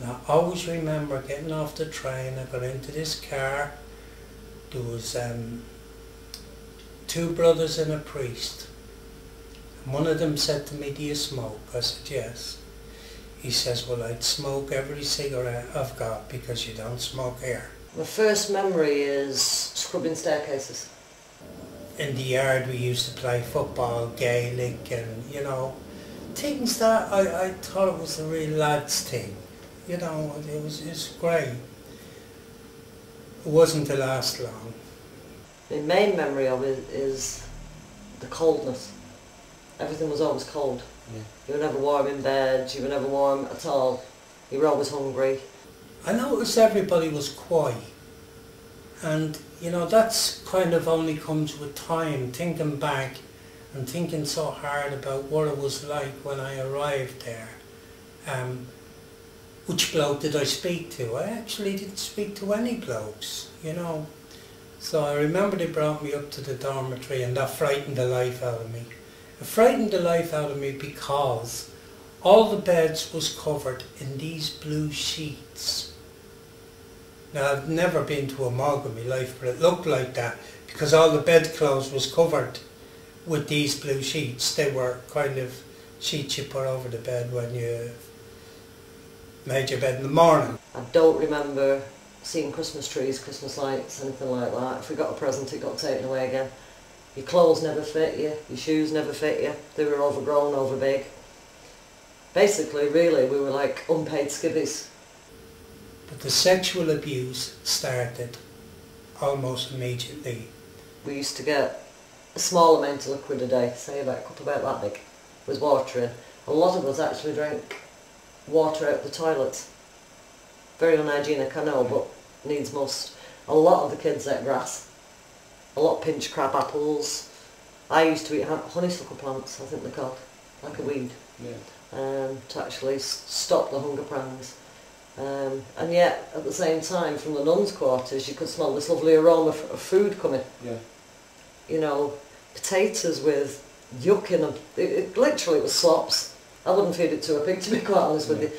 And I always remember getting off the train, I got into this car, there was um, two brothers and a priest. And one of them said to me, do you smoke? I said, yes. He says, well, I'd smoke every cigarette I've got because you don't smoke here. My first memory is scrubbing staircases. In the yard we used to play football, Gaelic and, you know, things that I, I thought it was a real lads thing. You know, it was, it was great. It wasn't to last long. My main memory of it is the coldness. Everything was always cold. Yeah. You were never warm in bed, you were never warm at all. You were always hungry. I noticed everybody was quiet. And, you know, that's kind of only comes with time, thinking back and thinking so hard about what it was like when I arrived there. Um, which bloke did I speak to? I actually didn't speak to any blokes, you know. So I remember they brought me up to the dormitory and that frightened the life out of me. It frightened the life out of me because all the beds was covered in these blue sheets. Now I've never been to a morgue in my life, but it looked like that because all the bedclothes was covered with these blue sheets. They were kind of sheets you put over the bed when you made your bed in the morning. I don't remember seeing Christmas trees, Christmas lights, anything like that. If we got a present it got taken away again. Your clothes never fit you, your shoes never fit you, they were overgrown, over big. Basically, really, we were like unpaid skivvies. But the sexual abuse started almost immediately. We used to get a small amount of liquid a day, say about a cup about that big, with water in. A lot of us actually drank water out the toilets. Very unhygienic, I know, but needs must. A lot of the kids eat grass. A lot pinch crab apples. I used to eat honeysuckle plants, I think they're called, like a weed, Yeah. um, to actually stop the hunger pangs. Um, and yet, at the same time, from the nuns' quarters, you could smell this lovely aroma of food coming. Yeah. You know, potatoes with yuck in them. It, it literally was slops. I wouldn't feed it to a pig, to be quite honest with you.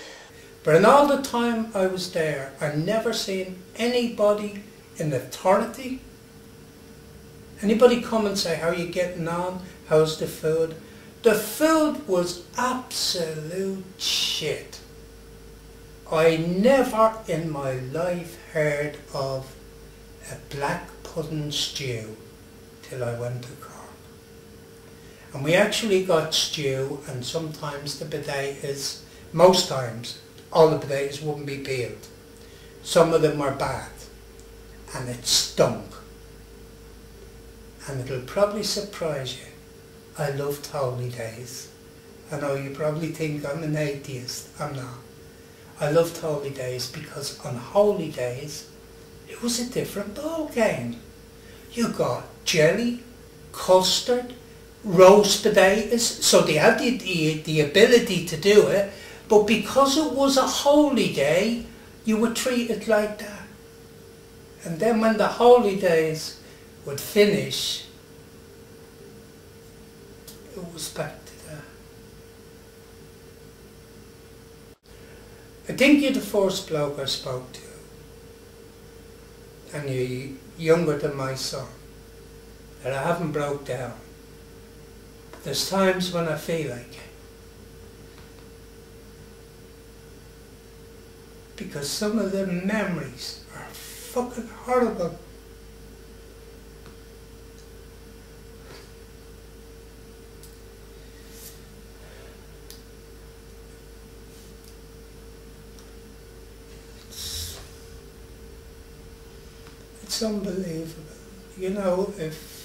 But in all the time I was there, I never seen anybody in authority, anybody come and say, how are you getting on? How's the food? The food was absolute shit. I never in my life heard of a black pudding stew till I went to Cork. And we actually got stew and sometimes the potatoes, most times, all the potatoes wouldn't be peeled. Some of them were bad and it stunk. And it'll probably surprise you. I loved holy days. I know you probably think I'm an atheist. I'm not. I loved holy days because on holy days it was a different ball game. You got jelly, custard, roast potatoes, so they had the, the, the ability to do it, but because it was a holy day, you were treated like that. And then when the holy days would finish, it was back to that. I think you're the first bloke I spoke to. And you're younger than my son. and I haven't broke down. There's times when I feel like it. Because some of the memories are fucking horrible. It's, it's unbelievable. You know, if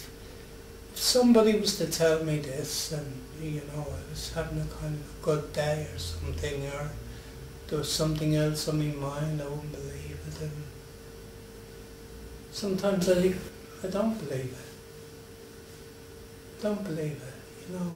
somebody was to tell me this and, you know, I was having a kind of good day or something, or there was something else on my mind, I wouldn't believe it. And sometimes I, I don't believe it. Don't believe it, you know.